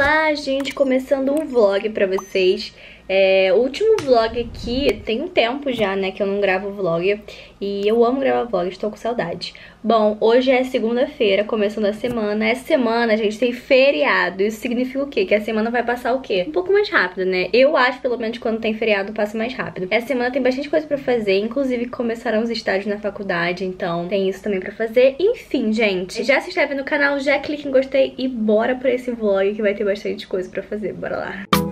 Olá, gente! Começando um vlog pra vocês. É, o último vlog aqui, tem um tempo já, né, que eu não gravo vlog. E eu amo gravar vlog, estou com saudade. Bom, hoje é segunda-feira, começando a semana. Essa semana, a gente, tem feriado. Isso significa o quê? Que a semana vai passar o quê? Um pouco mais rápido, né? Eu acho, pelo menos, quando tem feriado, passa mais rápido. Essa semana tem bastante coisa pra fazer. Inclusive, começaram os estágios na faculdade, então tem isso também pra fazer. Enfim, gente, já se inscreve no canal, já clique em gostei e bora pra esse vlog que vai ter bastante coisa pra fazer. Bora lá.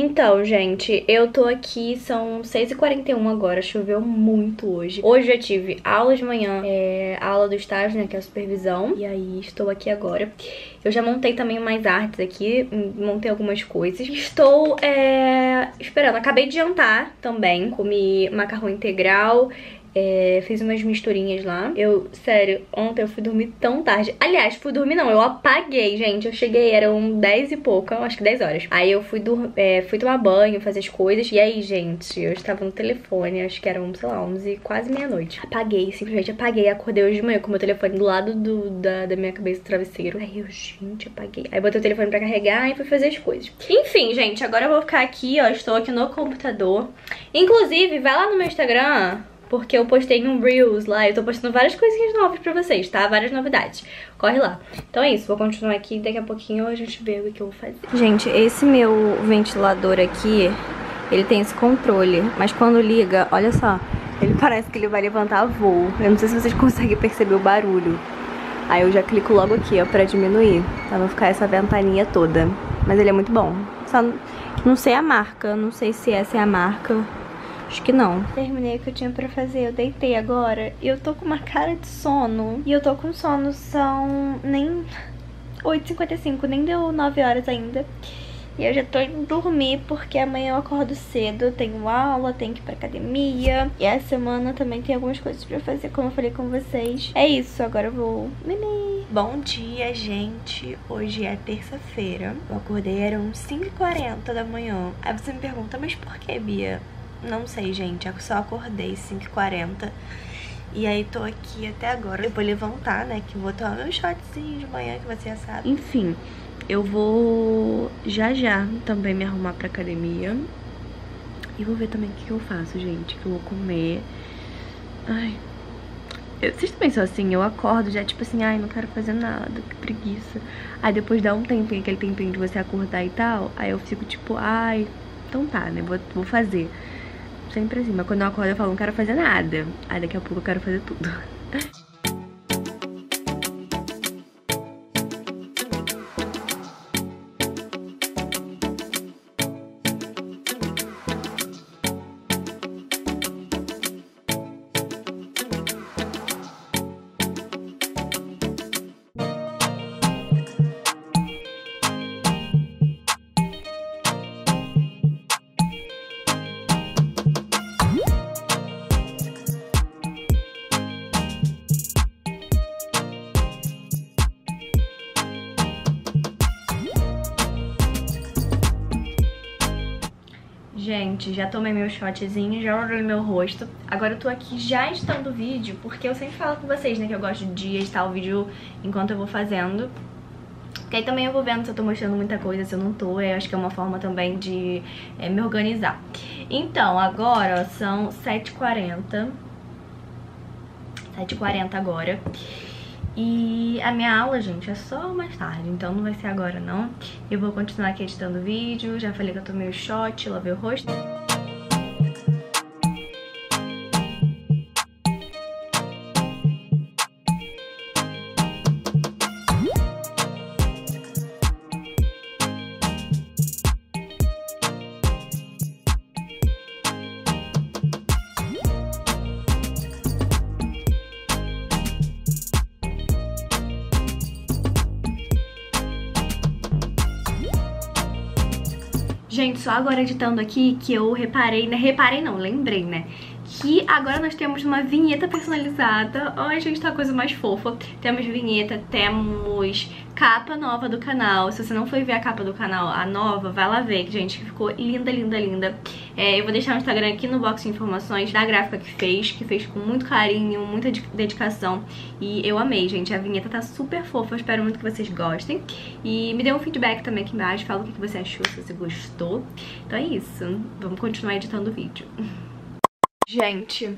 Então, gente, eu tô aqui, são 6h41 agora, choveu muito hoje. Hoje eu tive aula de manhã, é, aula do estágio, né, que é a supervisão, e aí estou aqui agora. Eu já montei também mais artes aqui, montei algumas coisas. Estou é, esperando, acabei de jantar também, comi macarrão integral, é, fiz umas misturinhas lá. Eu, sério, ontem eu fui dormir tão tarde. Aliás, fui dormir não, eu apaguei, gente. Eu cheguei, eram 10 e pouco, acho que 10 horas. Aí eu fui, é, fui tomar banho, fazer as coisas. E aí, gente, eu estava no telefone, acho que eram, sei lá, 11, quase meia-noite. Apaguei, simplesmente apaguei. Acordei hoje de manhã com o meu telefone do lado do, da, da minha cabeça do travesseiro. Aí eu, gente, apaguei. Aí botei o telefone pra carregar e fui fazer as coisas. Enfim, gente, agora eu vou ficar aqui, ó. Estou aqui no computador. Inclusive, vai lá no meu Instagram porque eu postei um Reels lá, eu tô postando várias coisinhas novas pra vocês, tá? Várias novidades. Corre lá. Então é isso, vou continuar aqui daqui a pouquinho a gente vê o que eu vou fazer. Gente, esse meu ventilador aqui, ele tem esse controle, mas quando liga, olha só, ele parece que ele vai levantar voo. Eu não sei se vocês conseguem perceber o barulho. Aí eu já clico logo aqui, ó, pra diminuir, pra não ficar essa ventaninha toda. Mas ele é muito bom. Só não sei a marca, não sei se essa é a marca. Acho que não. Terminei o que eu tinha pra fazer, eu deitei agora e eu tô com uma cara de sono. E eu tô com sono, são nem 8h55, nem deu 9 horas ainda. E eu já tô indo dormir porque amanhã eu acordo cedo, tenho aula, tenho que ir pra academia. E essa semana também tem algumas coisas pra fazer, como eu falei com vocês. É isso, agora eu vou mimir. Bom dia, gente. Hoje é terça-feira. Eu acordei, eram 5h40 da manhã. Aí você me pergunta, mas por que, Bia? Não sei, gente. Eu só acordei 5h40. E aí tô aqui até agora. Eu vou levantar, né? Que vou tomar meu shotzinho de manhã, que você já sabe. Enfim, eu vou já já também me arrumar pra academia. E vou ver também o que eu faço, gente. Que eu vou comer. Ai. Eu, vocês também são assim, eu acordo já tipo assim, ai, não quero fazer nada, que preguiça. Aí depois dá um tempinho, aquele tempinho de você acordar e tal. Aí eu fico tipo, ai, então tá, né? Vou, vou fazer sempre assim. Mas quando eu acordo eu falo, não quero fazer nada. Aí daqui a pouco eu quero fazer tudo. Gente, já tomei meu shotzinho, já olhei meu rosto. Agora eu tô aqui já editando o vídeo, porque eu sempre falo com vocês, né, que eu gosto de editar o vídeo enquanto eu vou fazendo. Porque aí também eu vou vendo se eu tô mostrando muita coisa, se eu não tô. Eu acho que é uma forma também de é, me organizar. Então, agora ó, são 7h40. 7h40 agora. E a minha aula, gente, é só mais tarde, então não vai ser agora não. Eu vou continuar aqui editando o vídeo, já falei que eu tomei o shot, lavei o rosto. Só agora editando aqui que eu reparei, né? Reparei não, lembrei, né? Que agora nós temos uma vinheta personalizada. Ai, gente, tá a coisa mais fofa. Temos vinheta, temos capa nova do canal. Se você não foi ver a capa do canal, a nova, vai lá ver, gente, que ficou linda, linda, linda. É, eu vou deixar o Instagram aqui no box de informações da gráfica que fez, que fez com muito carinho, muita dedicação. E eu amei, gente. A vinheta tá super fofa, eu espero muito que vocês gostem. E me dê um feedback também aqui embaixo, fala o que você achou, se você gostou. Então é isso, vamos continuar editando o vídeo. Gente,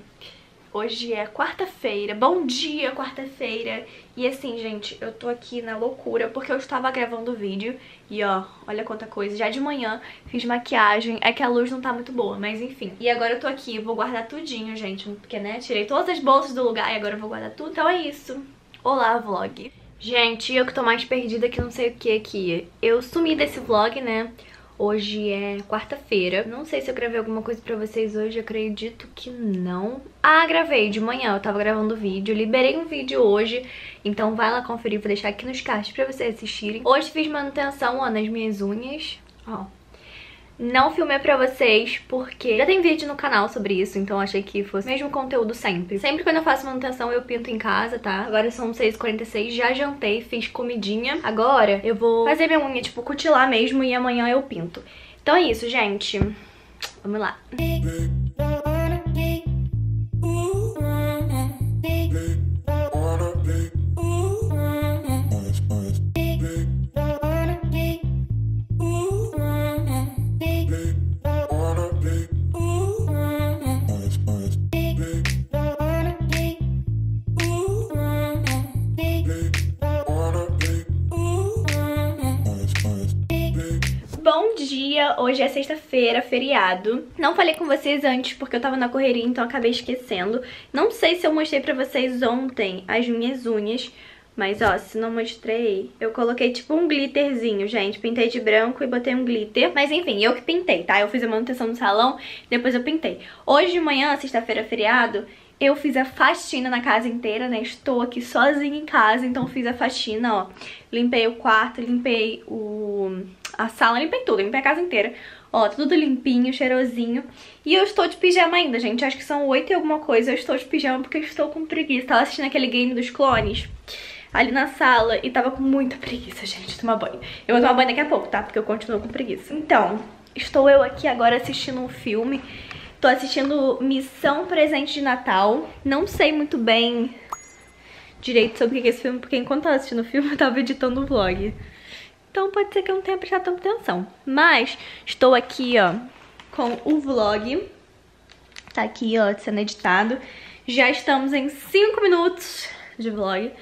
hoje é quarta-feira, bom dia quarta-feira. E assim, gente, eu tô aqui na loucura porque eu estava gravando o vídeo E ó, olha quanta coisa, já de manhã fiz maquiagem, é que a luz não tá muito boa, mas enfim. E agora eu tô aqui, vou guardar tudinho, gente, porque né, tirei todas as bolsas do lugar e agora eu vou guardar tudo. Então é isso, olá vlog. Gente, eu que tô mais perdida que não sei o que aqui. Eu sumi desse vlog, né Hoje é quarta-feira. Não sei se eu gravei alguma coisa pra vocês hoje, acredito que não. Ah, gravei de manhã, eu tava gravando vídeo. Liberei um vídeo hoje, então vai lá conferir, vou deixar aqui nos cards pra vocês assistirem. Hoje fiz manutenção ó, nas minhas unhas. Ó, não filmei pra vocês porque já tem vídeo no canal sobre isso, então achei que fosse o mesmo conteúdo sempre. Sempre quando eu faço manutenção eu pinto em casa, tá? Agora são 6h46, já jantei, fiz comidinha. Agora eu vou fazer minha unha, tipo, cutilar mesmo e amanhã eu pinto. Então é isso, gente. Vamos lá. Dia, hoje é sexta-feira, feriado. Não falei com vocês antes porque eu tava na correria, então acabei esquecendo. Não sei se eu mostrei pra vocês ontem as minhas unhas, mas ó, se não mostrei, eu coloquei tipo um glitterzinho, gente. Pintei de branco e botei um glitter. Mas enfim, eu que pintei, tá? Eu fiz a manutenção no salão, depois eu pintei. Hoje de manhã, sexta-feira, feriado, eu fiz a faxina na casa inteira, né? Estou aqui sozinha em casa, então fiz a faxina, ó. Limpei o quarto, limpei o... a sala, limpei tudo, limpei a casa inteira. Ó, tudo limpinho, cheirosinho. E eu estou de pijama ainda, gente. Acho que são oito e alguma coisa. Eu estou de pijama porque estou com preguiça. Tava assistindo aquele game dos clones ali na sala e tava com muita preguiça, gente, tomar banho. Eu vou tomar banho daqui a pouco, tá? Porque eu continuo com preguiça. Então, estou eu aqui agora assistindo um filme Tô assistindo Missão Presente de Natal. Não sei muito bem direito sobre o que é esse filme, porque enquanto tava assistindo o filme, eu tava editando o vlog. Então pode ser que eu não tenha prestado tanta atenção. Mas estou aqui, ó, com o vlog. Tá aqui, ó, sendo editado. Já estamos em 5 minutos de vlog.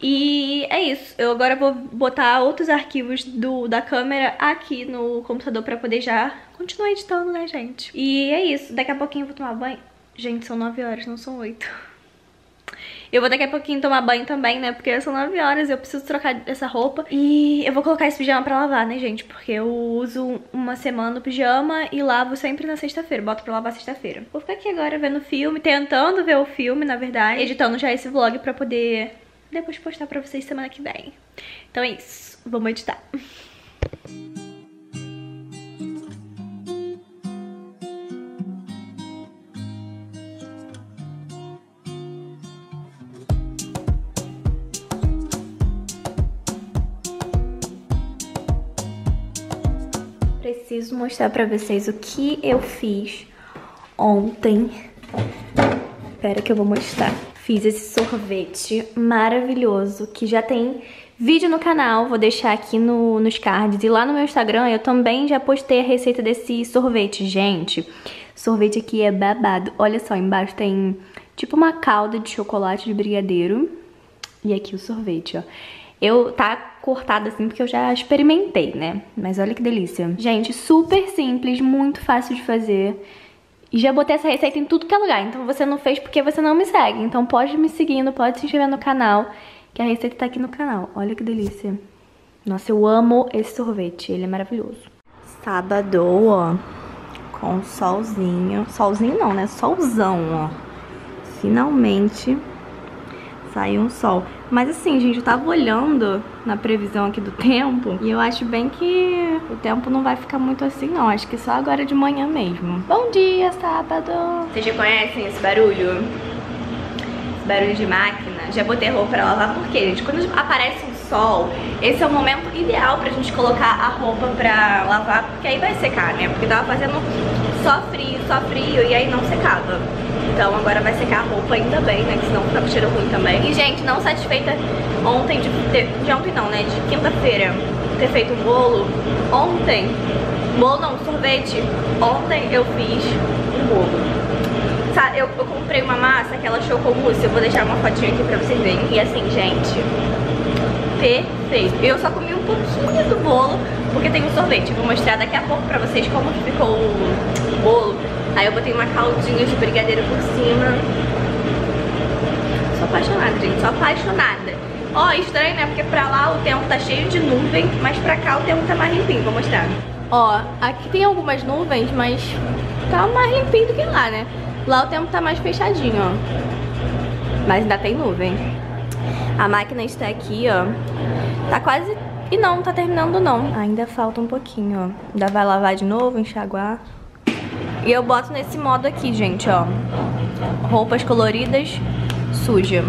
E é isso, eu agora vou botar outros arquivos do, da câmera aqui no computador pra poder já continuar editando, né, gente? E é isso, daqui a pouquinho eu vou tomar banho. Gente, são 9 horas, não são 8. Eu vou daqui a pouquinho tomar banho também, né? Porque são 9 horas, eu preciso trocar essa roupa. E eu vou colocar esse pijama pra lavar, né, gente? Porque eu uso uma semana o pijama e lavo sempre na sexta-feira. Boto pra lavar sexta-feira. Vou ficar aqui agora vendo filme, tentando ver o filme, na verdade. Editando já esse vlog pra poder depois postar pra vocês semana que vem. Então é isso, vamos editar. Preciso mostrar pra vocês o que eu fiz ontem. Espera que eu vou mostrar fiz esse sorvete maravilhoso, que já tem vídeo no canal, vou deixar aqui no, nos cards. E lá no meu Instagram eu também já postei a receita desse sorvete. Gente, sorvete aqui é babado. Olha só, embaixo tem tipo uma calda de chocolate de brigadeiro. E aqui o sorvete, ó. Eu tá cortado assim porque eu já experimentei, né? Mas olha que delícia. Gente, super simples, muito fácil de fazer. E já botei essa receita em tudo que é lugar, então você não fez porque você não me segue. Então pode me seguindo, pode se inscrever no canal, que a receita tá aqui no canal. Olha que delícia. Nossa, eu amo esse sorvete, ele é maravilhoso. Sábado, ó, com solzinho. Solzinho não, né? Solzão, ó. Finalmente sair um sol. Mas assim, gente, eu tava olhando na previsão aqui do tempo e eu acho bem que o tempo não vai ficar muito assim não, acho que só agora de manhã mesmo. Bom dia, sábado! Vocês já conhecem esse barulho? Esse barulho de máquina? Já botei roupa pra lavar porque, gente, quando aparece um sol, esse é o momento ideal pra gente colocar a roupa pra lavar, porque aí vai secar, né? Porque tava fazendo só frio, só frio e aí não secava. Então agora vai secar a roupa ainda bem, né? Que senão fica com cheiro ruim também. E, gente, não satisfeita ontem de ter... De ontem não, né? De quinta-feira ter feito um bolo. Ontem... Bolo não, sorvete. Ontem eu fiz um bolo. Eu, eu comprei uma massa, aquela chocomousse. Eu vou deixar uma fotinha aqui pra vocês verem. E assim, gente... Perfeito. Eu só comi um pouquinho do bolo, porque tem um sorvete. Vou mostrar daqui a pouco pra vocês como ficou o bolo. Aí eu botei uma caldinha de brigadeiro por cima. Sou apaixonada, gente, sou apaixonada. Ó, estranho, né? Porque pra lá o tempo tá cheio de nuvem, mas pra cá o tempo tá mais limpinho, vou mostrar. Ó, aqui tem algumas nuvens, mas tá mais limpinho do que lá, né? Lá o tempo tá mais fechadinho, ó. Mas ainda tem nuvem. A máquina está aqui, ó. Tá quase... E não, tá terminando não. Ainda falta um pouquinho, ó. Ainda vai lavar de novo, enxaguar. E eu boto nesse modo aqui, gente, ó. Roupas coloridas, suja.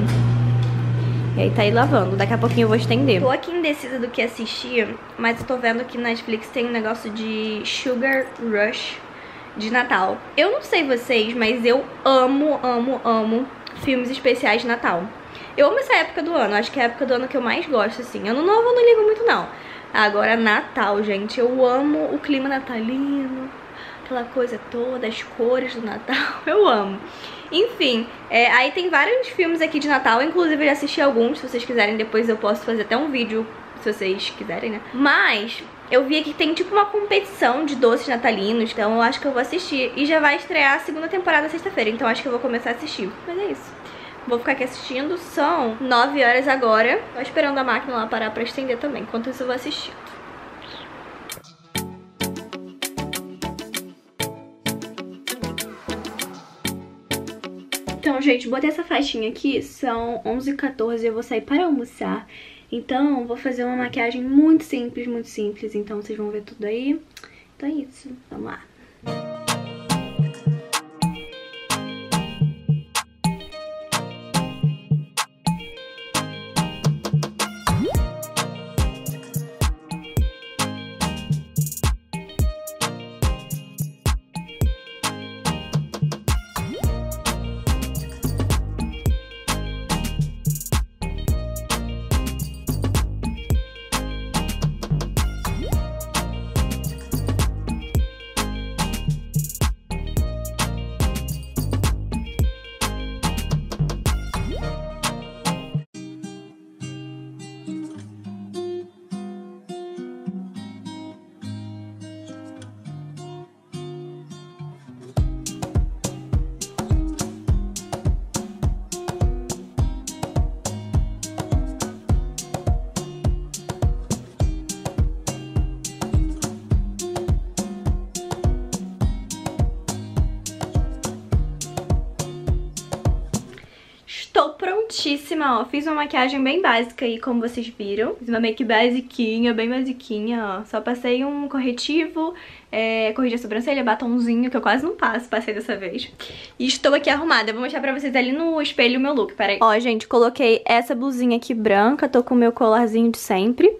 E aí tá aí lavando. Daqui a pouquinho eu vou estender. Tô aqui indecisa do que assistir, mas eu tô vendo que na Netflix tem um negócio de Sugar Rush de Natal. Eu não sei vocês, mas eu amo, amo, amo filmes especiais de Natal. Eu amo essa época do ano, acho que é a época do ano que eu mais gosto, assim. Ano novo eu não ligo muito, não. Agora, Natal, gente, eu amo o clima natalino aquela coisa toda, as cores do Natal, eu amo. Enfim, é, aí tem vários filmes aqui de Natal, inclusive eu já assisti alguns, se vocês quiserem depois eu posso fazer até um vídeo, se vocês quiserem, né? Mas eu vi que tem tipo uma competição de doces natalinos, então eu acho que eu vou assistir. E já vai estrear a segunda temporada sexta-feira, então acho que eu vou começar a assistir. Mas é isso. Vou ficar aqui assistindo, são 9 horas agora. Tô esperando a máquina lá parar pra estender também, enquanto isso eu vou assistindo. Então, gente, botei essa faixinha aqui, são 11h14 eu vou sair para almoçar. Então, vou fazer uma maquiagem muito simples, muito simples, então vocês vão ver tudo aí. Então é isso, vamos lá. Ó. Fiz uma maquiagem bem básica aí, como vocês viram. Fiz uma make basiquinha, bem basiquinha, ó. Só passei um corretivo, é, corrigi a sobrancelha, batonzinho, que eu quase não passo, passei dessa vez. E estou aqui arrumada. Eu vou mostrar pra vocês ali no espelho o meu look, peraí. Ó, gente, coloquei essa blusinha aqui branca, tô com o meu colarzinho de sempre.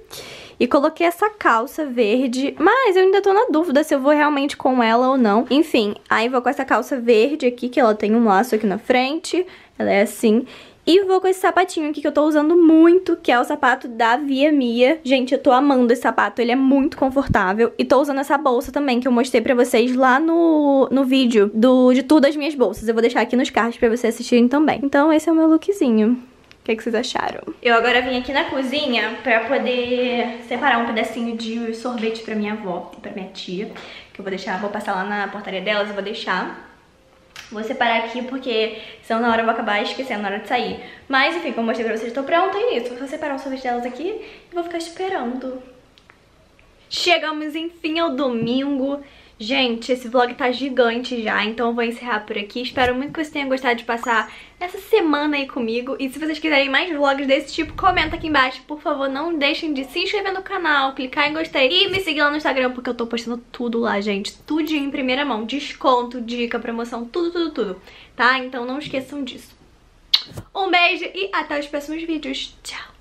E coloquei essa calça verde, mas eu ainda tô na dúvida se eu vou realmente com ela ou não. Enfim, aí vou com essa calça verde aqui, que ela tem um laço aqui na frente. Ela é assim. E vou com esse sapatinho aqui que eu tô usando muito, que é o sapato da Via Mia. Gente, eu tô amando esse sapato, ele é muito confortável. E tô usando essa bolsa também, que eu mostrei pra vocês lá no, no vídeo do, de tudo as minhas bolsas. Eu vou deixar aqui nos cards pra vocês assistirem também. Então esse é o meu lookzinho. O que, é que vocês acharam? Eu agora vim aqui na cozinha pra poder separar um pedacinho de sorvete pra minha avó e pra minha tia. Que eu vou deixar, vou passar lá na portaria delas e vou deixar. Vou separar aqui porque senão na hora eu vou acabar esquecendo na hora de sair. Mas enfim, como eu mostrei pra vocês, tô pronta e isso. Vou separar o sorvete delas aqui e vou ficar esperando. Chegamos enfim ao domingo. Gente, esse vlog tá gigante já, então eu vou encerrar por aqui. Espero muito que vocês tenham gostado de passar essa semana aí comigo. E se vocês quiserem mais vlogs desse tipo, comenta aqui embaixo. Por favor, não deixem de se inscrever no canal, clicar em gostei e me seguir lá no Instagram, porque eu tô postando tudo lá, gente. Tudo em primeira mão. Desconto, dica, promoção, tudo, tudo, tudo. Tá? Então não esqueçam disso. Um beijo e até os próximos vídeos. Tchau!